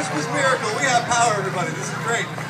Christmas miracle. We have power, everybody. This is great.